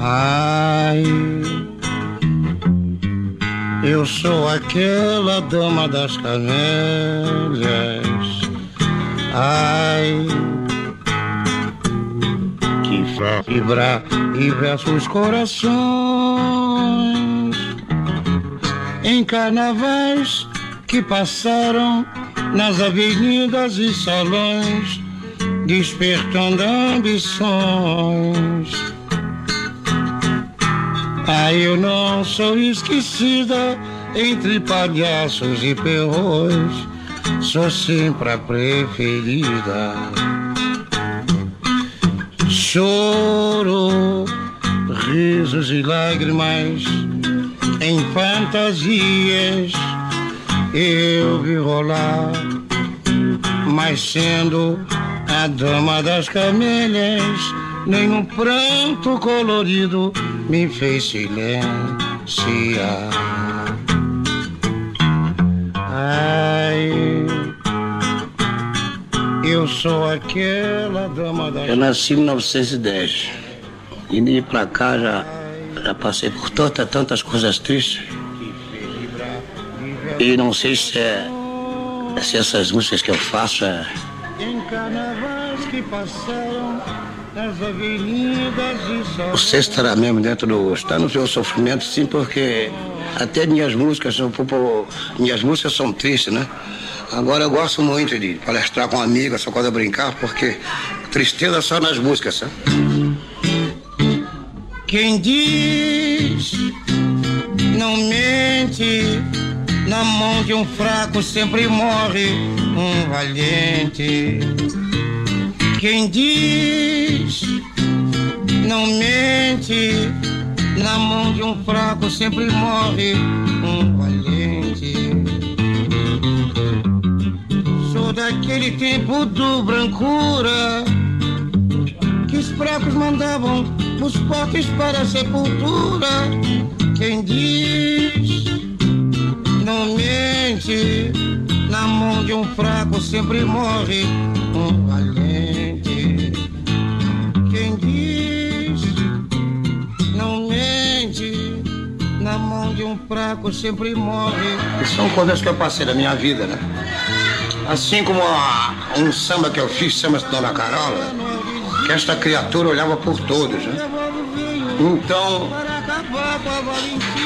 Ai, eu sou aquela dama das camélias. Ai, que faz vibrar diversos corações em carnavais que passaram nas avenidas e salões, despertando ambições. Ah, eu não sou esquecida entre palhaços e perrões, sou sempre a preferida. Choro, risos e lágrimas em fantasias eu vi rolar, mas sendo a dama das camelhas, nenhum pranto colorido me fez silenciar. Ai, eu sou aquela dama das Eu nasci em 1910 e de pra cá já, já passei por tantas, tantas coisas tristes. E não sei se é se essas músicas que eu faço é, em carnavais que passaram só sexto estará mesmo dentro do está no seu sofrimento sim porque até minhas músicas são minhas músicas são tristes né agora eu gosto muito de palestrar com amigo essa coisa brincar porque tristeza só nas músicas sabe? Quem diz não mente, na mão de um fraco sempre morre um valente. Quem diz não mente, na mão de um fraco sempre morre um valente. Sou daquele tempo do brancura que os fracos mandavam os fortes para a sepultura. Quem diz não mente, na mão de um fraco sempre morre um valente. Quem diz não mente, na mão de um fraco sempre morre. são coisas que eu passei da minha vida né assim como a- um samba que eu fiz samba de Dona Carola que esta criatura olhava por todos né então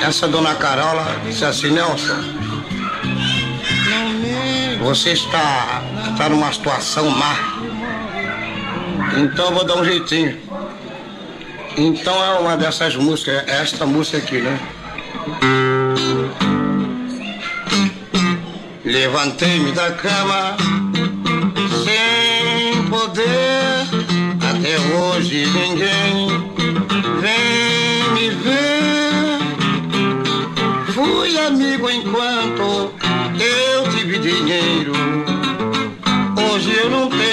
essa Dona Carola disse assim Nelson. Você está, está numa situação má. Então eu vou dar um jeitinho. Então é uma dessas músicas, é esta música aqui, né? Levantei-me da cama sem poder. Até hoje ninguém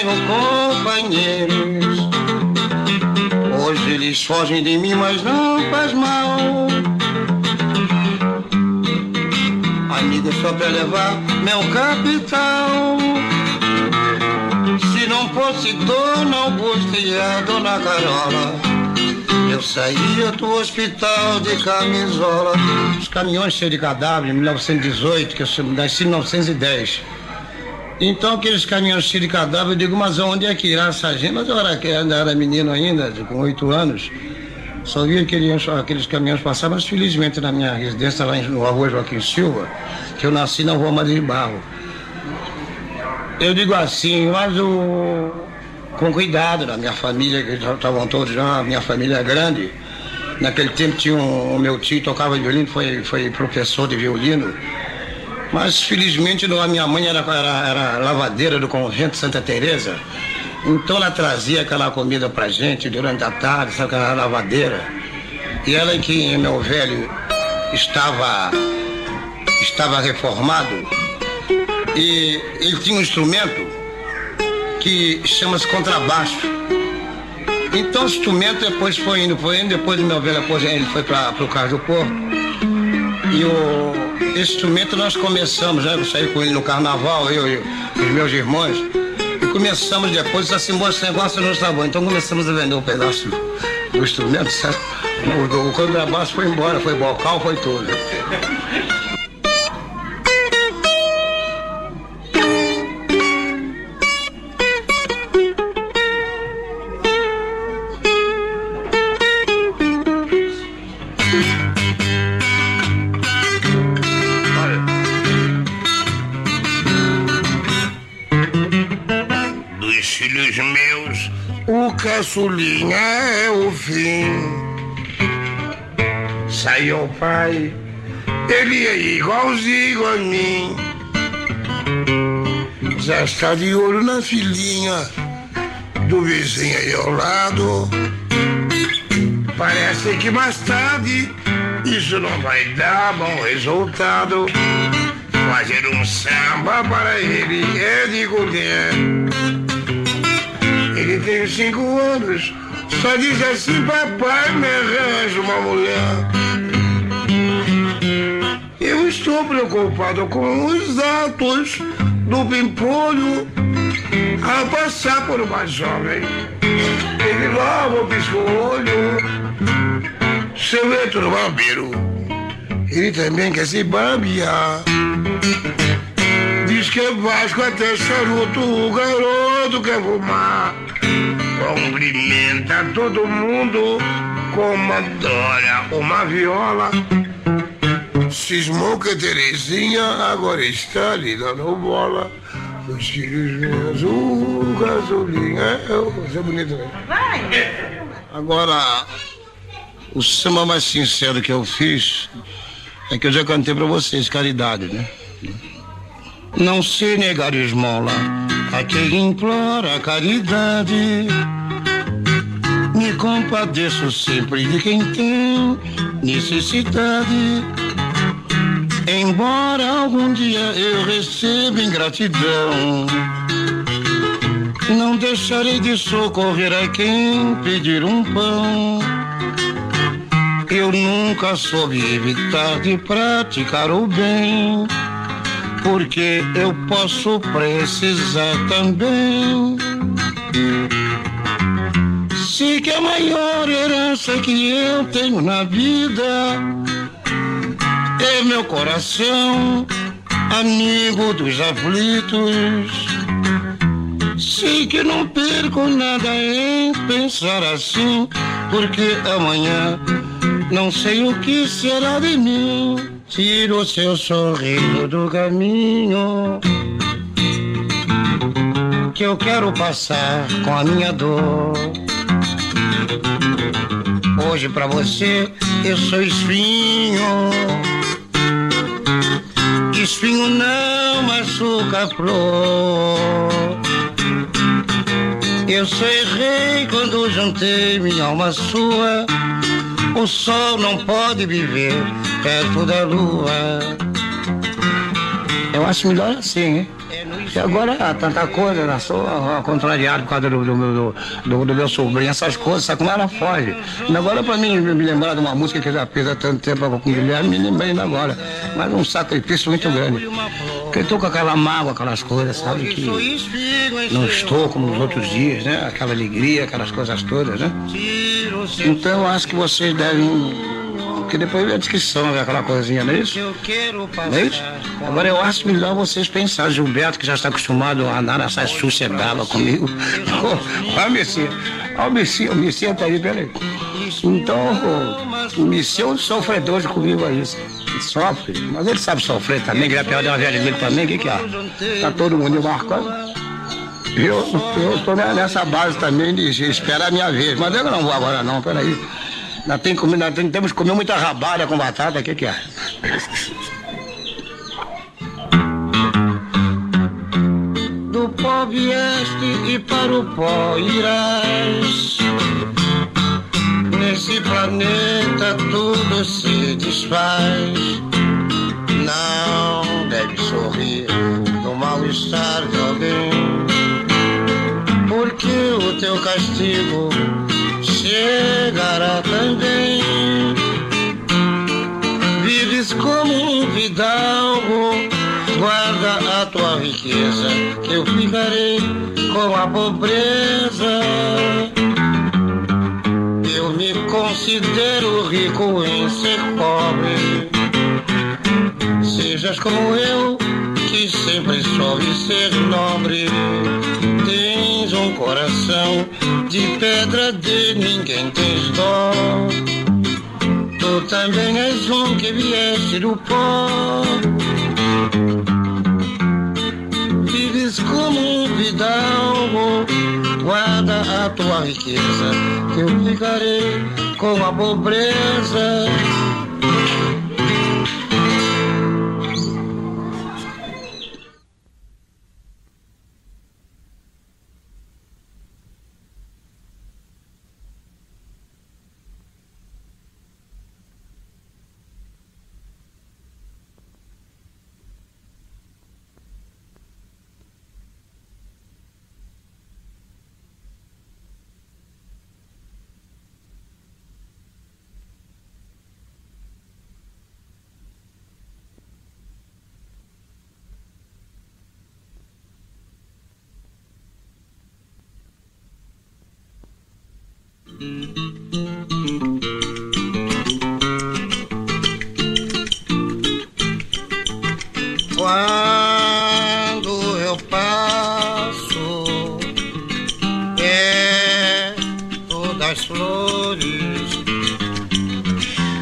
tenho companheiros. Hoje eles fogem de mim, mas não faz mal. Amigo só pra levar meu capital. Se não fosse Dona Augusta e a Dona Carola. Eu saía do hospital de camisola. Os caminhões cheios de cadáver em 1918, que eu nasci em 1910. Então aqueles caminhões cheios de cadáver, eu digo, mas onde é que irá essa gente? Mas eu era, ainda era menino ainda, com oito anos. Só via aqueles, aqueles caminhões passar, mas felizmente na minha residência lá no Arroz Joaquim Silva, que eu nasci na rua Madre de Barro. Eu digo assim, mas o, com cuidado na minha família, que estavam todos já, minha família é grande. Naquele tempo tinha um, o meu tio tocava violino, foi, foi professor de violino. Mas felizmente a minha mãe era, era, era lavadeira do convento Santa Teresa. Então ela trazia aquela comida pra gente durante a tarde, sabe aquela lavadeira. E ela que meu velho estava estava reformado e ele tinha um instrumento que chama-se contrabaixo. Então o instrumento depois foi indo, foi indo, depois do meu velho aposentou, ele foi para o Carro do Porto. E o esse instrumento nós começamos, né? Eu saí com ele no carnaval, eu e os meus irmãos. E começamos depois, assim, esse negócio não está bom. Então começamos a vender um pedaço do instrumento, certo? O, o contrabaixo foi embora, foi bocal, foi tudo. Meus, o caçulinha é o fim. Saiu o pai, ele é igualzinho a mim. Já está de olho na filhinha do vizinho aí ao lado. Parece que mais tarde isso não vai dar bom resultado. Fazer um samba para ele é de colher. Ele tem cinco anos, só diz assim: Papai, me arranja uma mulher. Eu estou preocupado com os atos do pimpolho ao passar por uma jovem. Ele logo pisca o olho. Seu Heitor Vampiro, ele também quer se barbear. Diz que é Vasco até charuto, o garoto quer fumar. Cumprimenta todo mundo como adora uma viola. Cismou que Terezinha agora está ali dando bola. Os filhos meus, o gasolina. É, isso é bonito, né? Vai! Agora, o samba mais sincero que eu fiz é que eu já cantei pra vocês, caridade, né? Não se negar esmola a quem implora caridade. Me compadeço sempre de quem tem necessidade. Embora algum dia eu receba ingratidão, não deixarei de socorrer a quem pedir um pão. Eu nunca soube evitar de praticar o bem, porque eu posso precisar também. Sei que a maior herança que eu tenho na vida é meu coração, amigo dos aflitos. Sei que não perco nada em pensar assim, porque amanhã não sei o que será de mim. Tira o seu sorriso do caminho que eu quero passar com a minha dor. Hoje pra você eu sou espinho. Espinho não machuca flor. Eu só errei quando juntei minha alma sua. O sol não pode viver perto da lua. Eu acho melhor assim, hein? E agora tanta coisa, eu sou ó, contrariado por causa do, do, meu- do, do meu sobrinho, essas coisas, sabe como ela foge? E agora pra mim me lembrar de uma música que eu já fiz há tanto tempo com o Guilherme, me lembrei ainda agora. Mas um sacrifício muito grande. Porque eu tô com aquela mágoa, aquelas coisas, sabe? Que não estou como nos outros dias, né? Aquela alegria, aquelas coisas todas, né? Então eu acho que vocês devem. Porque depois vem a descrição, vem aquela coisinha, não é isso? Não é isso? Agora eu acho melhor vocês pensarem, Gilberto, que já está acostumado a andar nessa brava comigo. Olha o Messias. Olha o Messias, o Messias tá aí, peraí. Então, o Messias é sofredor comigo aí. Ele sofre, mas ele sabe sofrer também, que já perdeu uma velha dele também, o que que é? Tá todo mundo marcando. Eu, eu estou nessa base também de esperar a minha vez, mas eu não vou agora não, peraí. Nós, tem comer, nós tem- temos que comer muita rabada com batata, o que que é? Do pó vieste e para o pó irás. Nesse planeta tudo se desfaz. Não deve sorrir do mal-estar de alguém. Porque o teu castigo chegará também. Vives como um fidalgo, guarda a tua riqueza, que eu ficarei com a pobreza. Eu me considero rico em ser pobre. Sejas como eu, que sempre soube ser nobre. Tens um coração de pedra, de ninguém tens dó. Tu também és um que vieste do pó. Vives como um fidalgo, guarda a tua riqueza, que eu ficarei com a pobreza. Quando eu passo perto das flores,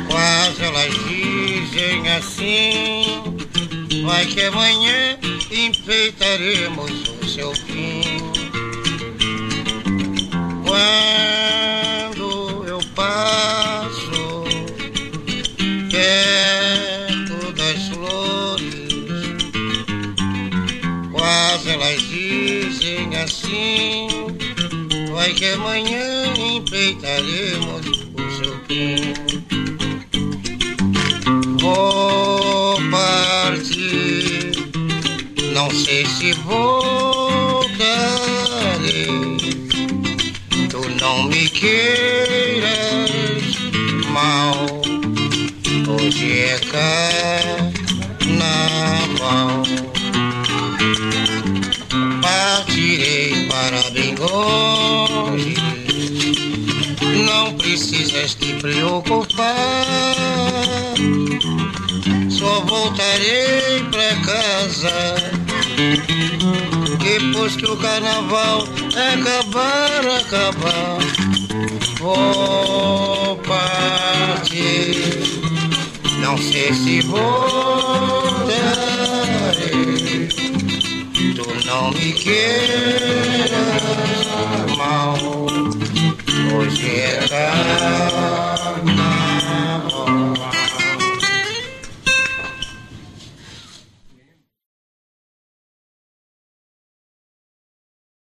quase elas dizem assim: vai que amanhã enfeitaremos o seu fim. Quando elas dizem assim: vai que amanhã enfeitaremos o seu fim. Vou partir, não sei se voltarei tu não me queiras mal. Hoje é carnaval. Precisas te preocupar. Só voltarei pra casa depois que o carnaval acabar, acabar, vou partir. Não sei se voltarei. Tu não me queiras mal. Hoje é carnaval.